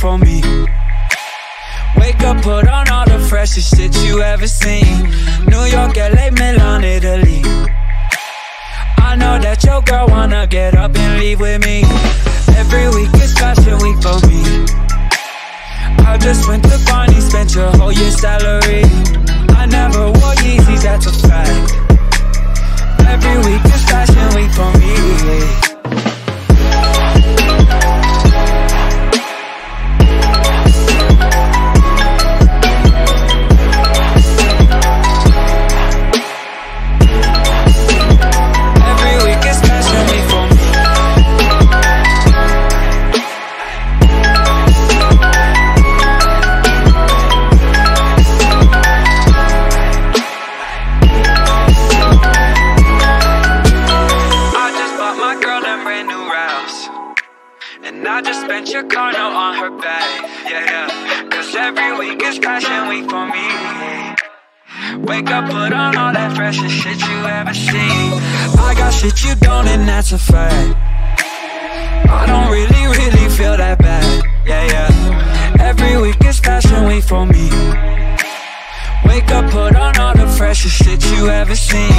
for me. Wake up, put on all the freshest shit you ever seen. New York, LA, Milan, Italy. I know that your girl wanna get up and leave with me. Every week is fashion week for me. I just went to Barney, spent your whole year's salary. I never wore Yeezys, And I just spent your car note on her bag Yeah, yeah. Cause every week is fashion week for me. Wake up, put on all that freshest shit you ever seen. I got shit you don't and that's a fact. I don't really, really feel that bad Yeah, yeah. Every week is fashion week for me. Wake up, put on all the freshest shit you ever seen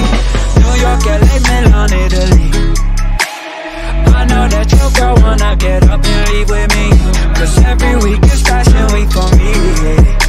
with me. Cause every week is fashion week for me